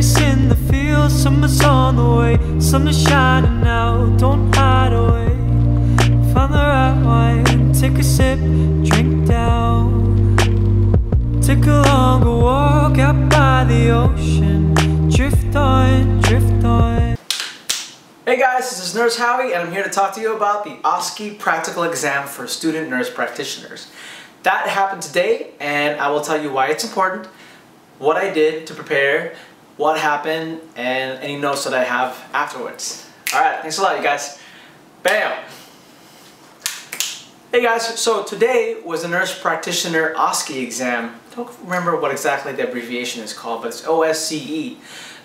Berries in the field, summer's on the way, is shining out, don't hide away. Find the right wine, take a sip, drink down. Take a longer walk out by the ocean, drift on, drift on. Hey guys, this is Nurse Howie and I'm here to talk to you about the OSCE practical exam for student nurse practitioners. That happened today and I will tell you why it's important, what I did to prepare, what happened, and any notes that I have afterwards. Alright, thanks a lot you guys. Bam! Hey guys, so today was the nurse practitioner OSCE exam. Don't remember what exactly the abbreviation is called, but it's OSCE.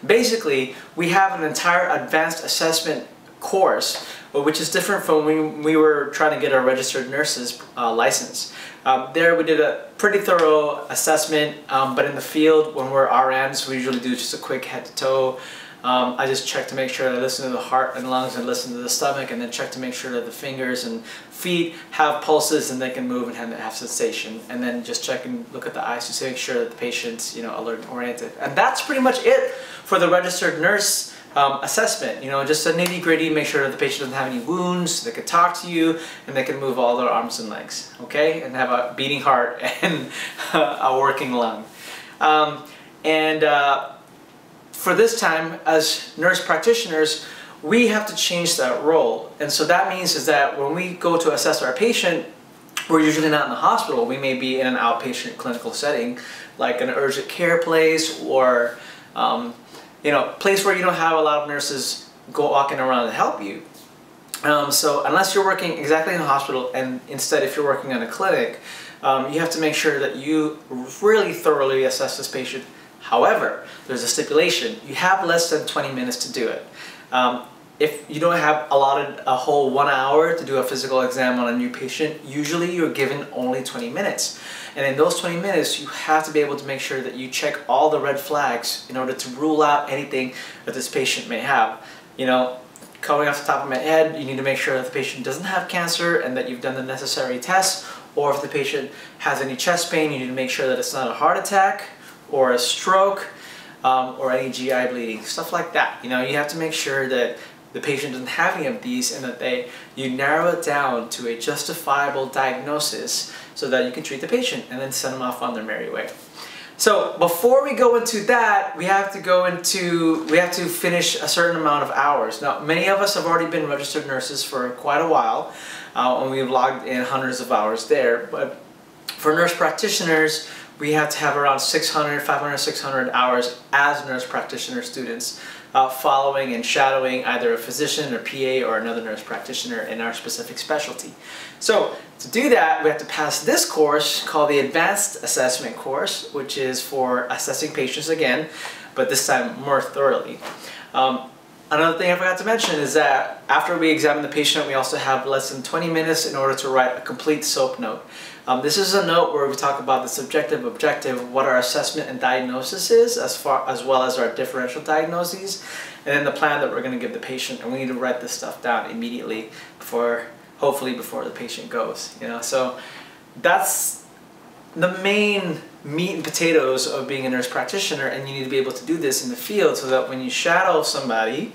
Basically, we have an entire advanced assessment course, which is different from when we were trying to get our registered nurses uh, license. Um, there we did a pretty thorough assessment, um, but in the field, when we're RNs, we usually do just a quick head to toe. Um, I just check to make sure that I listen to the heart and lungs and listen to the stomach and then check to make sure that the fingers and feet have pulses and they can move and have, have sensation and then just check and look at the eyes to make sure that the patient's you know alert and oriented. And that's pretty much it for the registered nurse um, assessment. You know, just a nitty gritty, make sure that the patient doesn't have any wounds, they can talk to you, and they can move all their arms and legs, okay? And have a beating heart and a working lung. Um, and uh, for this time, as nurse practitioners, we have to change that role. And so that means is that when we go to assess our patient, we're usually not in the hospital. We may be in an outpatient clinical setting, like an urgent care place or um, you know, place where you don't have a lot of nurses go walking around to help you. Um, so unless you're working exactly in a hospital and instead if you're working in a clinic, um, you have to make sure that you really thoroughly assess this patient. However, there's a stipulation. You have less than 20 minutes to do it. Um, if you don't have allotted a whole one hour to do a physical exam on a new patient, usually you're given only 20 minutes. And in those 20 minutes, you have to be able to make sure that you check all the red flags in order to rule out anything that this patient may have. You know, coming off the top of my head, you need to make sure that the patient doesn't have cancer and that you've done the necessary tests. Or if the patient has any chest pain, you need to make sure that it's not a heart attack or a stroke um, or any GI bleeding, stuff like that. You know, you have to make sure that the patient doesn't have any of these and that they you narrow it down to a justifiable diagnosis so that you can treat the patient and then send them off on their merry way. So before we go into that, we have to go into, we have to finish a certain amount of hours. Now, many of us have already been registered nurses for quite a while, uh, and we've logged in hundreds of hours there, but for nurse practitioners, we have to have around 600, 500, 600 hours as nurse practitioner students uh, following and shadowing either a physician or PA or another nurse practitioner in our specific specialty. So to do that, we have to pass this course called the Advanced Assessment course, which is for assessing patients again, but this time more thoroughly. Um, Another thing I forgot to mention is that after we examine the patient, we also have less than 20 minutes in order to write a complete SOAP note. Um, this is a note where we talk about the subjective, objective, what our assessment and diagnosis is, as far as well as our differential diagnoses, and then the plan that we're going to give the patient. And we need to write this stuff down immediately before, hopefully before the patient goes. You know, so that's the main meat and potatoes of being a nurse practitioner and you need to be able to do this in the field so that when you shadow somebody,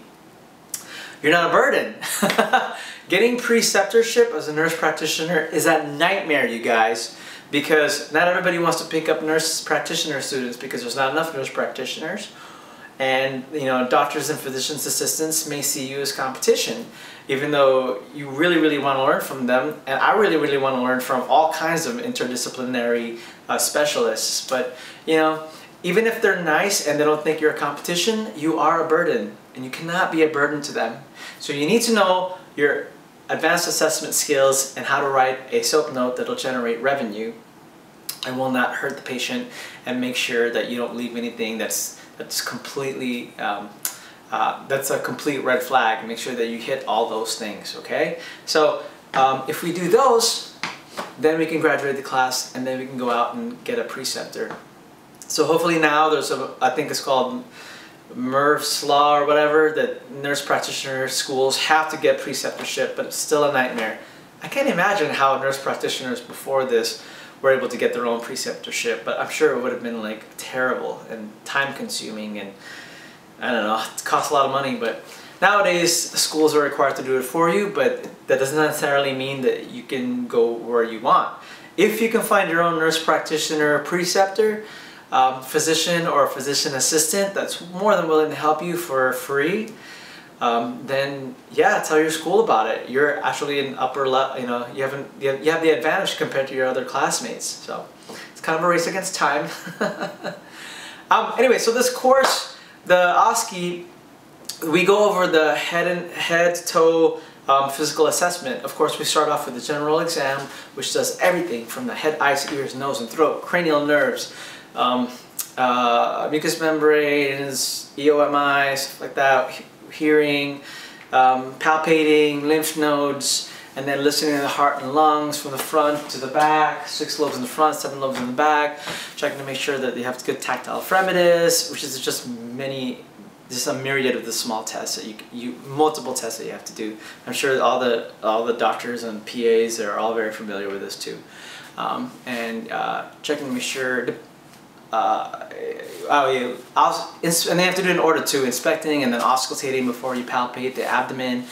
you're not a burden. Getting preceptorship as a nurse practitioner is a nightmare, you guys, because not everybody wants to pick up nurse practitioner students because there's not enough nurse practitioners. And you know, doctors and physicians assistants may see you as competition, even though you really, really want to learn from them. And I really, really want to learn from all kinds of interdisciplinary uh, specialists. But you know, even if they're nice and they don't think you're a competition, you are a burden, and you cannot be a burden to them. So you need to know your advanced assessment skills and how to write a SOAP note that'll generate revenue and will not hurt the patient and make sure that you don't leave anything that's that's completely um, uh, that's a complete red flag. Make sure that you hit all those things okay? So um, if we do those then we can graduate the class and then we can go out and get a preceptor. So hopefully now there's a I think it's called MERV's Law or whatever that nurse practitioner schools have to get preceptorship, but it's still a nightmare. I can't imagine how nurse practitioners before this were able to get their own preceptorship, but I'm sure it would have been like terrible and time consuming and I don't know, it costs a lot of money, but nowadays schools are required to do it for you, but that doesn't necessarily mean that you can go where you want. If you can find your own nurse practitioner preceptor, um, physician or physician assistant that's more than willing to help you for free, um, then yeah, tell your school about it. You're actually in upper level, you know, you haven't, you have, you have the advantage compared to your other classmates. So it's kind of a race against time. um, anyway, so this course, the OSCE, we go over the head and head toe um, physical assessment. Of course, we start off with the general exam, which does everything from the head, eyes, ears, nose, and throat, cranial nerves, um, uh, mucous membranes, EOMI, stuff like that, hearing, um, palpating, lymph nodes, and then listening to the heart and lungs from the front to the back, six lobes in the front, seven lobes in the back, checking to make sure that they have good tactile fremitus, which is just many, just a myriad of the small tests that you, you, multiple tests that you have to do. I'm sure all the, all the doctors and PAs are all very familiar with this too. Um, and uh, checking to make sure, uh, oh yeah, and they have to do an order to inspecting and then auscultating before you palpate the abdomen.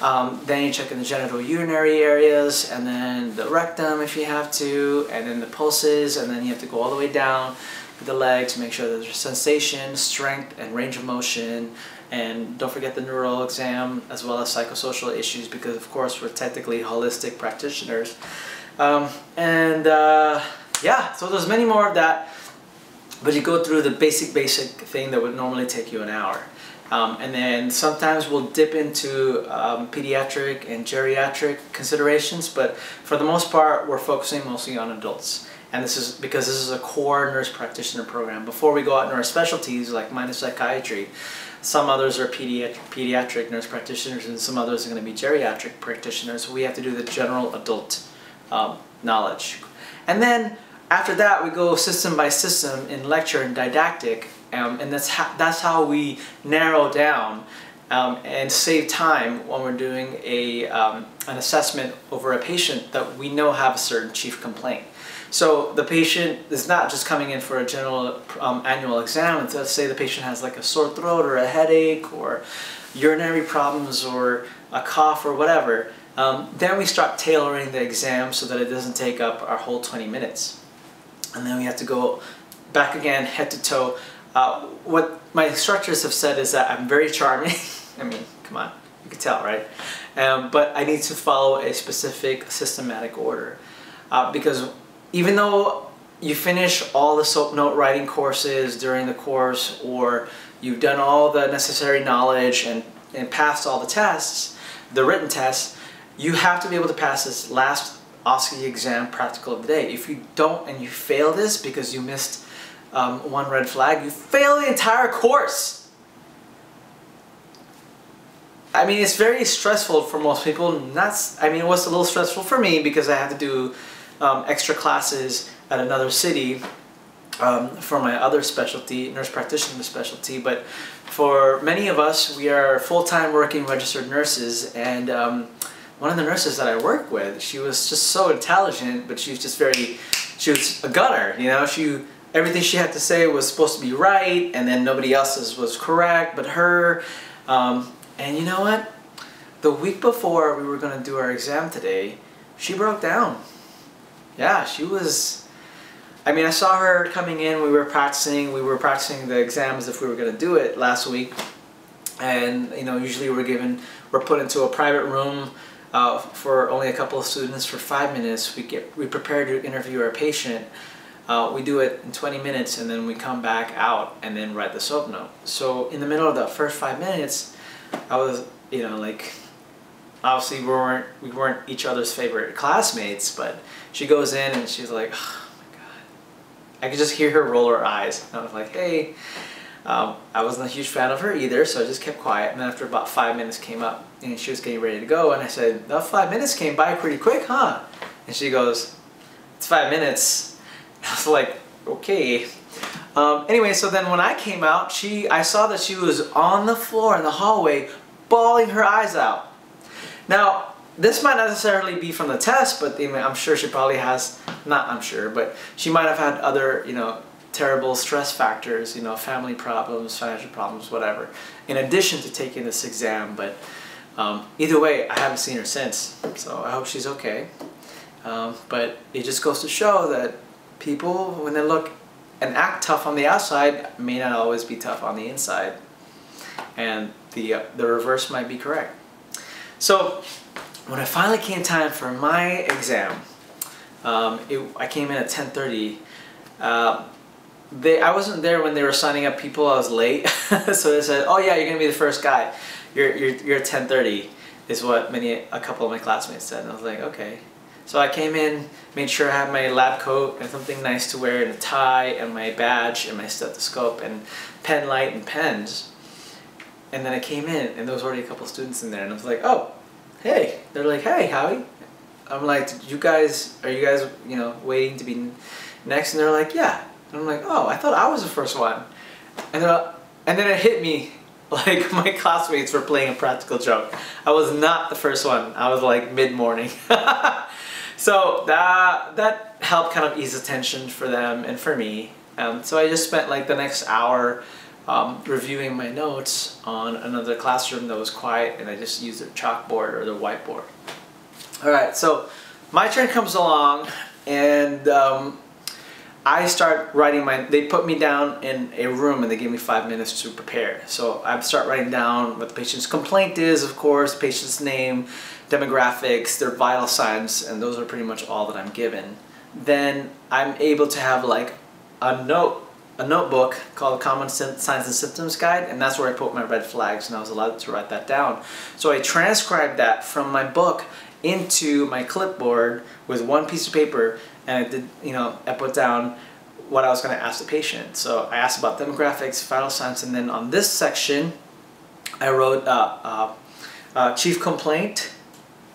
Um, then you check in the genital urinary areas and then the rectum if you have to and then the pulses and then you have to go all the way down the legs make sure there's sensation, strength and range of motion. And don't forget the neural exam as well as psychosocial issues because of course we're technically holistic practitioners. Um, and uh, yeah so there's many more of that but you go through the basic basic thing that would normally take you an hour um, and then sometimes we'll dip into um, pediatric and geriatric considerations, but for the most part, we're focusing mostly on adults. And this is because this is a core nurse practitioner program. Before we go out in our specialties, like minus psychiatry, some others are pediatric, pediatric nurse practitioners and some others are going to be geriatric practitioners. We have to do the general adult um, knowledge. And then after that, we go system by system in lecture and didactic um, and that's how, that's how we narrow down um, and save time when we're doing a, um, an assessment over a patient that we know have a certain chief complaint. So the patient is not just coming in for a general um, annual exam. Let's say the patient has like a sore throat or a headache or urinary problems or a cough or whatever. Um, then we start tailoring the exam so that it doesn't take up our whole 20 minutes. And then we have to go back again, head to toe, uh, what my instructors have said is that I'm very charming. I mean, come on, you can tell, right? Um, but I need to follow a specific systematic order. Uh, because even though you finish all the SOAP note writing courses during the course or you've done all the necessary knowledge and, and passed all the tests, the written tests, you have to be able to pass this last OSCE exam practical of the day. If you don't and you fail this because you missed um, one red flag, you fail the entire course. I mean, it's very stressful for most people. That's, I mean, it was a little stressful for me because I had to do um, extra classes at another city um, for my other specialty, nurse practitioner specialty. But for many of us, we are full-time working registered nurses and um, one of the nurses that I work with, she was just so intelligent, but she was just very, she was a gutter, you know, she everything she had to say was supposed to be right and then nobody else's was correct but her. Um, and you know what? The week before we were going to do our exam today she broke down. Yeah she was I mean I saw her coming in we were practicing we were practicing the exams if we were going to do it last week. And you know usually we're given we're put into a private room uh, for only a couple of students for five minutes. We get we prepare to interview our patient uh, we do it in 20 minutes and then we come back out and then write the SOAP note. So in the middle of the first five minutes, I was, you know, like, obviously we weren't, we weren't each other's favorite classmates, but she goes in and she's like, oh my God. I could just hear her roll her eyes. And I was like, hey, um, I wasn't a huge fan of her either, so I just kept quiet. And then after about five minutes came up and she was getting ready to go, and I said, that five minutes came by pretty quick, huh? And she goes, it's five minutes I was like, okay. Um, anyway, so then when I came out, she, I saw that she was on the floor in the hallway, bawling her eyes out. Now, this might not necessarily be from the test, but I'm sure she probably has, not I'm sure, but she might have had other, you know, terrible stress factors, you know, family problems, financial problems, whatever, in addition to taking this exam. But um, either way, I haven't seen her since, so I hope she's okay. Um, but it just goes to show that people, when they look and act tough on the outside, may not always be tough on the inside. And the, uh, the reverse might be correct. So when it finally came time for my exam, um, it, I came in at 10.30. Uh, they, I wasn't there when they were signing up people, I was late. so they said, oh yeah, you're gonna be the first guy. You're, you're, you're at 10.30 is what many, a couple of my classmates said. And I was like, okay. So I came in, made sure I had my lab coat and something nice to wear and a tie and my badge and my stethoscope and pen light and pens. And then I came in and there was already a couple students in there and I was like, oh, hey. They're like, hey, Howie. I'm like, you guys, are you guys, you know, waiting to be next? And they're like, yeah. And I'm like, oh, I thought I was the first one. And then, and then it hit me like my classmates were playing a practical joke. I was not the first one. I was like mid-morning. so that, that helped kind of ease the tension for them and for me. Um, so I just spent like the next hour um, reviewing my notes on another classroom that was quiet and I just used the chalkboard or the whiteboard. Alright, so my turn comes along and um, I start writing my, they put me down in a room and they give me five minutes to prepare. So I start writing down what the patient's complaint is, of course, patient's name, demographics, their vital signs, and those are pretty much all that I'm given. Then I'm able to have like a note a notebook called Common Signs and Symptoms Guide, and that's where I put my red flags, and I was allowed to write that down. So I transcribed that from my book into my clipboard with one piece of paper, and I did, you know, I put down what I was going to ask the patient. So I asked about demographics, vital signs, and then on this section, I wrote uh, uh, uh, chief complaint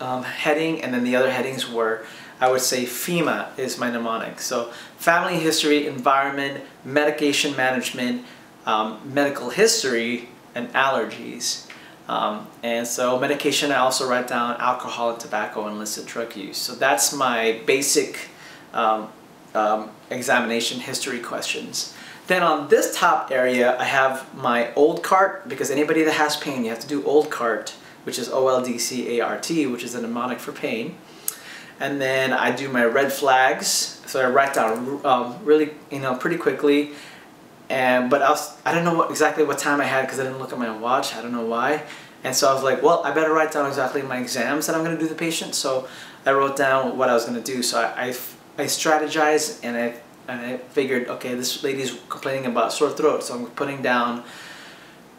um, heading, and then the other headings were I would say FEMA is my mnemonic. So family history, environment, medication management, um, medical history, and allergies. Um, and so medication, I also write down alcohol and tobacco and illicit drug use. So that's my basic um, um, examination history questions. Then on this top area, I have my old cart, because anybody that has pain, you have to do old cart, which is O-L-D-C-A-R-T, which is a mnemonic for pain and then I do my red flags. So I write down um, really, you know, pretty quickly. And but I was, I don't know what, exactly what time I had because I didn't look at my watch. I don't know why. And so I was like, well, I better write down exactly my exams that I'm going to do the patient. So I wrote down what I was going to do. So I, I, I strategized and I, and I figured, okay, this lady's complaining about sore throat. So I'm putting down,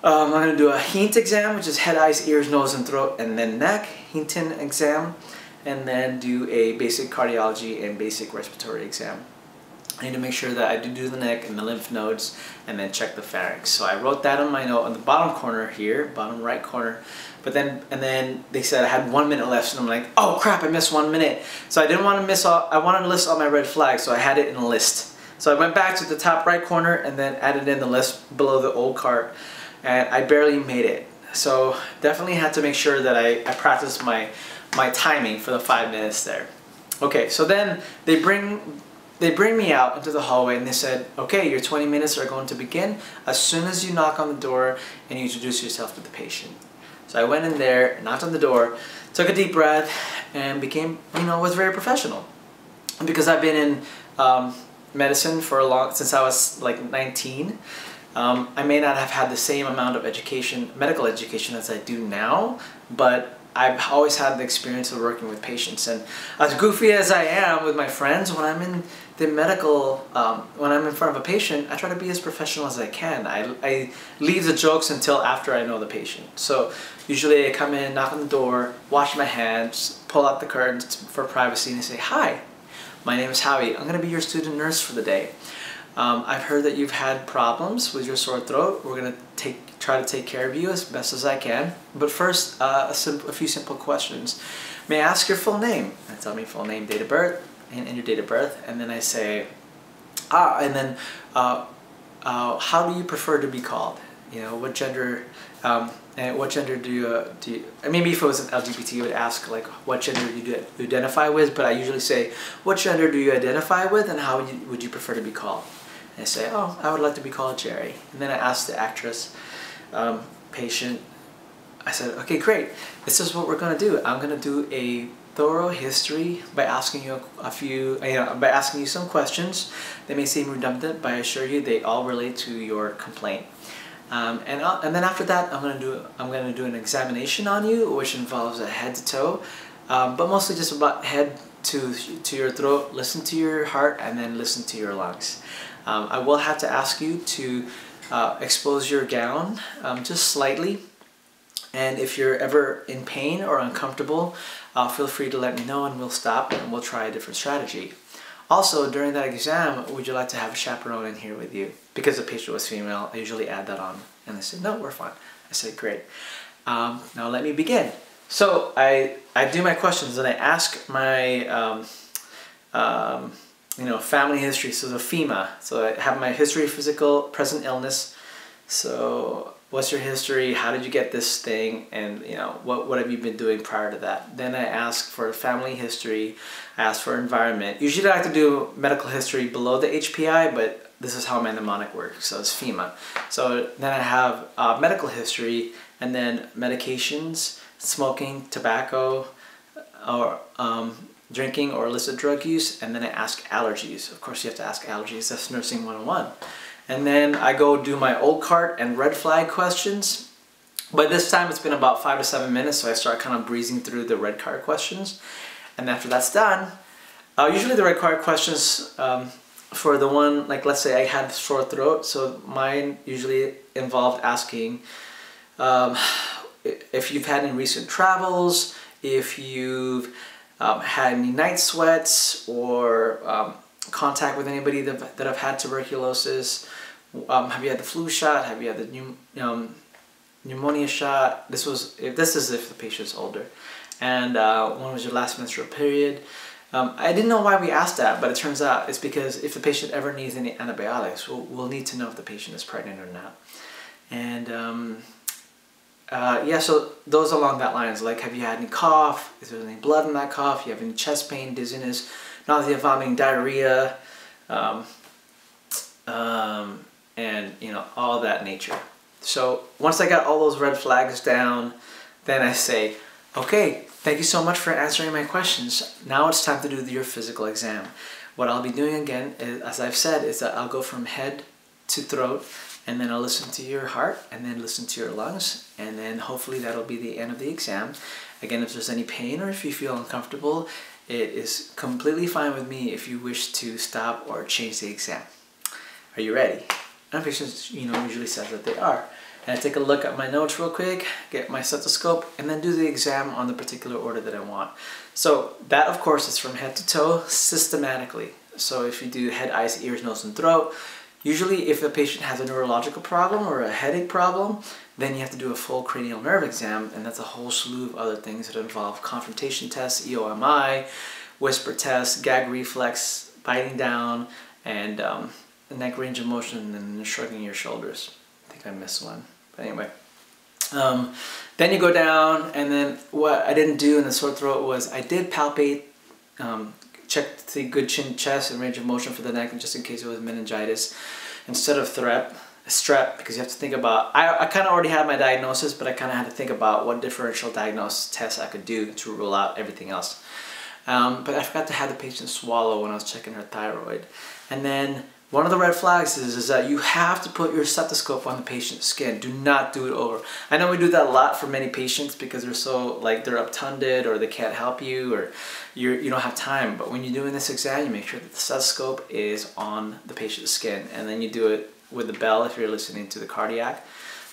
um, I'm going to do a HEENT exam, which is head, eyes, ears, nose, and throat, and then neck, HEENTing exam and then do a basic cardiology and basic respiratory exam. I need to make sure that I do do the neck and the lymph nodes and then check the pharynx. So I wrote that on my note on the bottom corner here, bottom right corner. But then, and then they said I had one minute left and I'm like, oh crap, I missed one minute. So I didn't want to miss all, I wanted to list all my red flags, so I had it in a list. So I went back to the top right corner and then added in the list below the old cart and I barely made it. So definitely had to make sure that I, I practiced my my timing for the five minutes there. Okay, so then they bring they bring me out into the hallway and they said, okay, your 20 minutes are going to begin as soon as you knock on the door and you introduce yourself to the patient. So I went in there, knocked on the door, took a deep breath, and became, you know, was very professional. because I've been in um, medicine for a long, since I was like 19, um, I may not have had the same amount of education, medical education as I do now, but I've always had the experience of working with patients. And as goofy as I am with my friends when I'm in the medical um, when I'm in front of a patient I try to be as professional as I can. I, I leave the jokes until after I know the patient. So usually I come in knock on the door wash my hands pull out the curtains for privacy and say hi my name is Howie. I'm gonna be your student nurse for the day um, I've heard that you've had problems with your sore throat. We're to take try to take care of you as best as I can. But first, uh, a, simple, a few simple questions. May I ask your full name? And tell me full name, date of birth, and, and your date of birth. And then I say, ah, and then uh, uh, how do you prefer to be called? You know, what gender, um, and what gender do you, do you, maybe if it was an LGBT, you would ask like what gender do, you identify with, but I usually say, what gender do you identify with and how would you, would you prefer to be called? I say, oh, I would like to be called Jerry. And then I ask the actress, um, patient, I said, okay, great. This is what we're gonna do. I'm gonna do a thorough history by asking you a, few, you know, by asking you some questions. They may seem redundant, but I assure you they all relate to your complaint. Um, and, and then after that, I'm gonna do I'm gonna do an examination on you, which involves a head to toe, um, but mostly just about head to to your throat. Listen to your heart, and then listen to your lungs. Um, I will have to ask you to uh, expose your gown um, just slightly and if you're ever in pain or uncomfortable, uh, feel free to let me know and we'll stop and we'll try a different strategy. Also, during that exam, would you like to have a chaperone in here with you? Because the patient was female, I usually add that on. And they said, no, we're fine. I said, great. Um, now let me begin. So I, I do my questions and I ask my, um, um, you know, family history, so the FEMA. So I have my history physical present illness. So what's your history? How did you get this thing? And you know, what, what have you been doing prior to that? Then I ask for family history, I ask for environment. Usually I like to do medical history below the HPI, but this is how my mnemonic works, so it's FEMA. So then I have uh, medical history and then medications, smoking, tobacco, or um, drinking or illicit drug use, and then I ask allergies. Of course you have to ask allergies, that's nursing 101. And then I go do my old cart and red flag questions. But this time it's been about five to seven minutes, so I start kind of breezing through the red card questions. And after that's done, uh, usually the red card questions um, for the one, like let's say I had sore throat, so mine usually involved asking um, if you've had any recent travels, if you've um, had any night sweats or um, contact with anybody that, that have had tuberculosis? Um, have you had the flu shot? Have you had the um, pneumonia shot? This was if this is if the patient's older. And uh, when was your last menstrual period? Um, I didn't know why we asked that, but it turns out it's because if the patient ever needs any antibiotics, we'll, we'll need to know if the patient is pregnant or not. And um, uh, yeah, so those along that lines, like have you had any cough? Is there any blood in that cough? You have any chest pain, dizziness? nausea, vomiting, diarrhea, um, um, and you know all that nature. So once I got all those red flags down, then I say, okay, thank you so much for answering my questions. Now it's time to do your physical exam. What I'll be doing again, is, as I've said, is that I'll go from head to throat and then I'll listen to your heart and then listen to your lungs and then hopefully that'll be the end of the exam. Again, if there's any pain or if you feel uncomfortable, it is completely fine with me if you wish to stop or change the exam. Are you ready? And patients, you know, usually says that they are. And I take a look at my notes real quick, get my stethoscope, and then do the exam on the particular order that I want. So that, of course, is from head to toe systematically. So if you do head, eyes, ears, nose, and throat, usually if a patient has a neurological problem or a headache problem, then you have to do a full cranial nerve exam, and that's a whole slew of other things that involve confrontation tests, EOMI, whisper tests, gag reflex, biting down, and um, neck range of motion, and shrugging your shoulders. I think I missed one. But anyway. Um, then you go down, and then what I didn't do in the sore throat was I did palpate, um, check the good chin, chest, and range of motion for the neck, just in case it was meningitis. Instead of threat, strep because you have to think about I, I kind of already had my diagnosis but I kind of had to think about what differential diagnosis tests I could do to rule out everything else um, but I forgot to have the patient swallow when I was checking her thyroid and then one of the red flags is, is that you have to put your stethoscope on the patient's skin. Do not do it over. I know we do that a lot for many patients because they're so like they're obtunded or they can't help you or you're, you don't have time. But when you're doing this exam, you make sure that the stethoscope is on the patient's skin and then you do it with the bell if you're listening to the cardiac.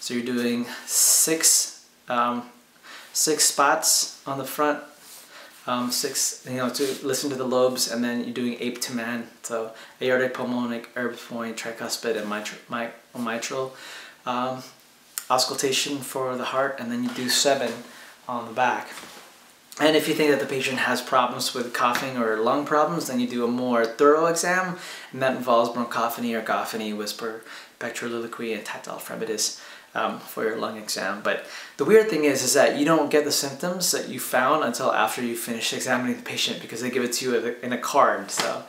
So you're doing six, um, six spots on the front, um, six, you know, to listen to the lobes, and then you're doing ape to man. So aortic, pulmonic, Erb's point, tricuspid, and mitral, mitral um, auscultation for the heart, and then you do seven on the back. And if you think that the patient has problems with coughing or lung problems, then you do a more thorough exam, and that involves bronchophony, egophony, whisper, pectoriloquy, and tactile fremitus um, for your lung exam. But the weird thing is, is that you don't get the symptoms that you found until after you finish examining the patient because they give it to you in a card. So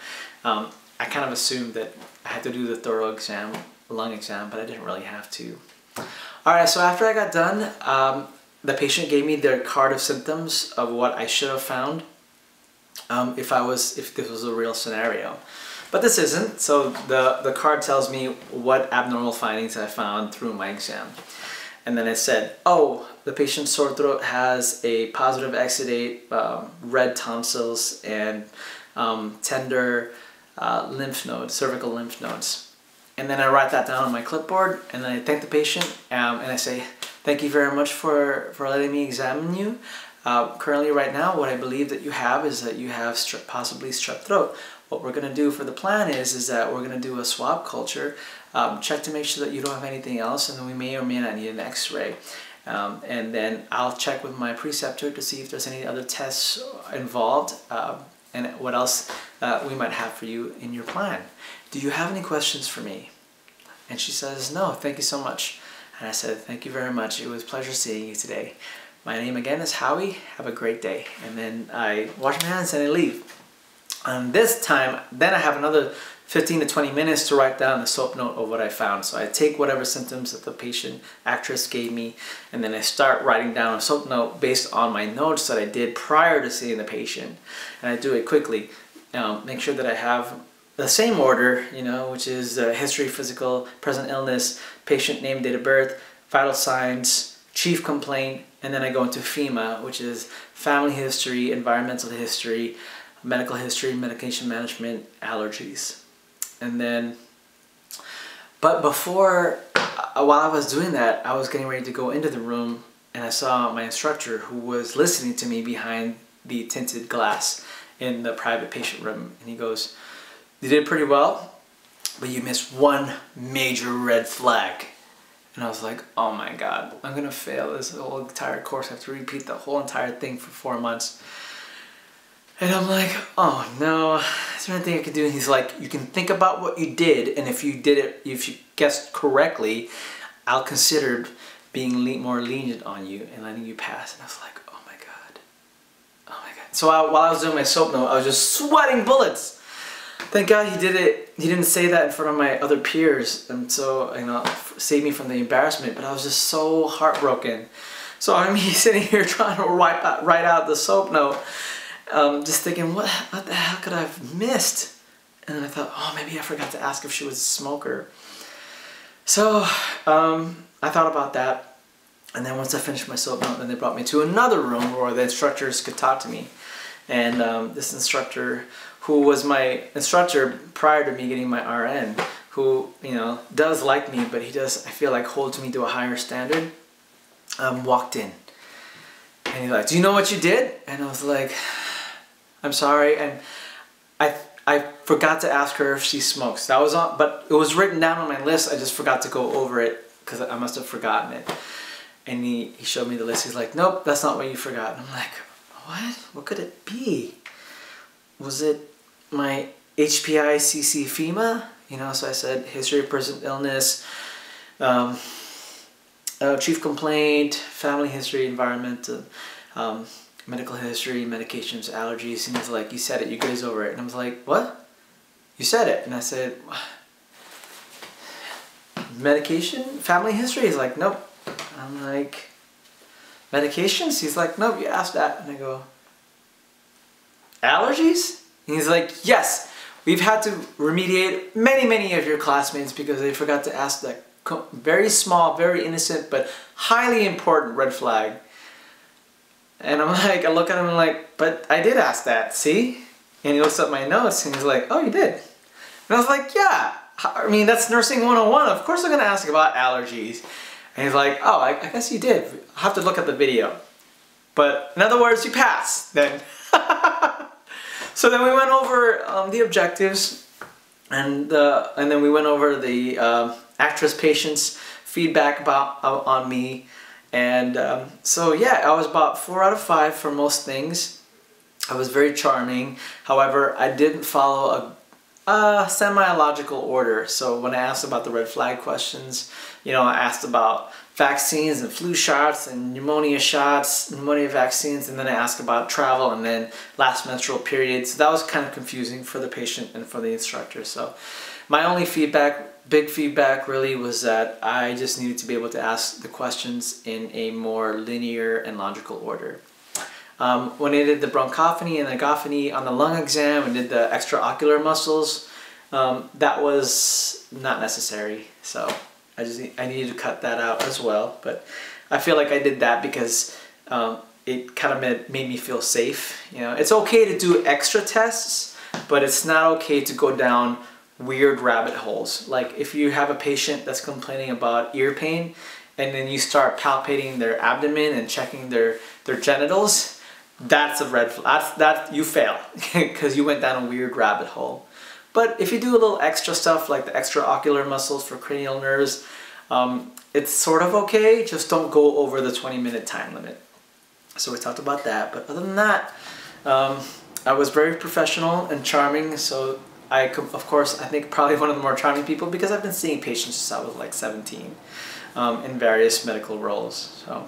um, I kind of assumed that I had to do the thorough exam, lung exam, but I didn't really have to. All right, so after I got done, um, the patient gave me their card of symptoms of what I should have found um, if I was if this was a real scenario. But this isn't, so the, the card tells me what abnormal findings I found through my exam. And then it said, oh, the patient's sore throat has a positive exudate, um, red tonsils, and um, tender uh, lymph nodes, cervical lymph nodes. And then I write that down on my clipboard, and then I thank the patient, um, and I say, thank you very much for, for letting me examine you. Uh, currently, right now, what I believe that you have is that you have strep, possibly strep throat. What we're going to do for the plan is, is that we're going to do a swab culture, um, check to make sure that you don't have anything else, and then we may or may not need an x-ray. Um, and then I'll check with my preceptor to see if there's any other tests involved uh, and what else uh, we might have for you in your plan. Do you have any questions for me? And she says, no, thank you so much. And I said, thank you very much. It was a pleasure seeing you today. My name again is Howie. Have a great day. And then I wash my hands and I leave. And this time, then I have another 15 to 20 minutes to write down the SOAP note of what I found. So I take whatever symptoms that the patient actress gave me and then I start writing down a SOAP note based on my notes that I did prior to seeing the patient. And I do it quickly. Um, make sure that I have the same order, you know, which is uh, history, physical, present illness, patient name, date of birth, vital signs, chief complaint, and then I go into FEMA, which is family history, environmental history, medical history, medication management, allergies. And then, but before, uh, while I was doing that, I was getting ready to go into the room and I saw my instructor who was listening to me behind the tinted glass in the private patient room. And he goes, You did pretty well, but you missed one major red flag. And I was like, oh my God, I'm gonna fail this whole entire course. I have to repeat the whole entire thing for four months. And I'm like, oh no, is there anything I could do? And he's like, you can think about what you did, and if you did it, if you guessed correctly, I'll consider being more lenient on you and letting you pass. And I was like, oh my God, oh my God. So I, while I was doing my soap note, I was just sweating bullets. Thank God he did it. He didn't say that in front of my other peers, and so you know, saved me from the embarrassment. But I was just so heartbroken. So I'm sitting here trying to wipe out, write out the soap note um, just thinking, what, what the hell could I have missed? And then I thought, oh, maybe I forgot to ask if she was a smoker. So um, I thought about that. And then once I finished my soap then they brought me to another room where the instructors could talk to me. And um, this instructor, who was my instructor prior to me getting my RN, who, you know, does like me, but he does, I feel like, holds me to a higher standard, um, walked in. And he's like, do you know what you did? And I was like, I'm sorry, and I I forgot to ask her if she smokes. That was on, but it was written down on my list. I just forgot to go over it because I must have forgotten it. And he, he showed me the list. He's like, nope, that's not what you forgot. And I'm like, what? What could it be? Was it my HPI CC FEMA? You know, so I said history of present illness, um, uh, chief complaint, family history, environmental, um, medical history, medications, allergies. And he's like, you said it, you guys over it. And I was like, what? You said it. And I said, medication, family history? He's like, nope. I'm like, medications? He's like, nope, you asked that. And I go, allergies? And he's like, yes. We've had to remediate many, many of your classmates because they forgot to ask that very small, very innocent, but highly important red flag. And I'm like, I look at him and I'm like, but I did ask that, see? And he looks up my notes and he's like, oh, you did? And I was like, yeah. I mean, that's nursing 101. Of course I'm going to ask about allergies. And he's like, oh, I, I guess you did. I'll have to look at the video. But in other words, you passed then. so then we went over um, the objectives and, uh, and then we went over the uh, actress patient's feedback about uh, on me and um, so yeah, I was about four out of five for most things. I was very charming. However, I didn't follow a semi-logical order. So when I asked about the red flag questions, you know, I asked about vaccines and flu shots and pneumonia shots, pneumonia vaccines, and then I asked about travel and then last menstrual period. So that was kind of confusing for the patient and for the instructor. So my only feedback, big feedback really was that I just needed to be able to ask the questions in a more linear and logical order. Um, when I did the bronchophony and the egophony on the lung exam and did the extraocular muscles, um, that was not necessary. So I just I needed to cut that out as well. But I feel like I did that because um, it kind of made, made me feel safe. You know, it's okay to do extra tests, but it's not okay to go down weird rabbit holes. Like if you have a patient that's complaining about ear pain, and then you start palpating their abdomen and checking their their genitals that's a red flag. That you fail because you went down a weird rabbit hole. But if you do a little extra stuff like the extraocular muscles for cranial nerves, um, it's sort of okay. Just don't go over the 20 minute time limit. So we talked about that. But other than that, um, I was very professional and charming. So I, of course, I think probably one of the more charming people because I've been seeing patients since I was like 17 um, in various medical roles. So.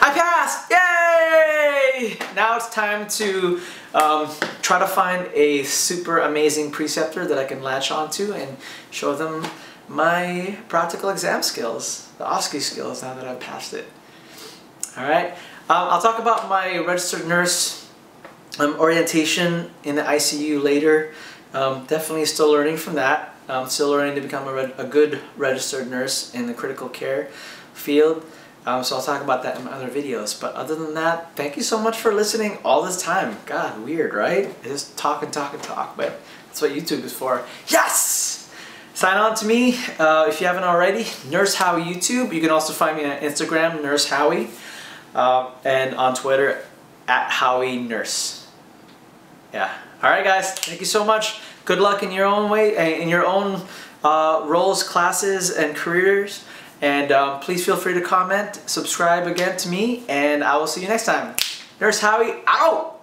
I passed! Yay! Now it's time to um, try to find a super amazing preceptor that I can latch onto and show them my practical exam skills, the OSCE skills now that I've passed it. Alright, um, I'll talk about my registered nurse um, orientation in the ICU later. Um, definitely still learning from that. I'm still learning to become a, a good registered nurse in the critical care field. Um, so I'll talk about that in my other videos. But other than that, thank you so much for listening all this time. God, weird, right? just talk and talk and talk, but that's what YouTube is for. Yes! Sign on to me uh, if you haven't already. Nurse Howie YouTube. You can also find me on Instagram, Nurse Howie, uh, and on Twitter at Howie Nurse. Yeah. All right, guys. Thank you so much. Good luck in your own way, eh, in your own uh, roles, classes, and careers. And um, please feel free to comment, subscribe again to me, and I will see you next time. Nurse Howie, out!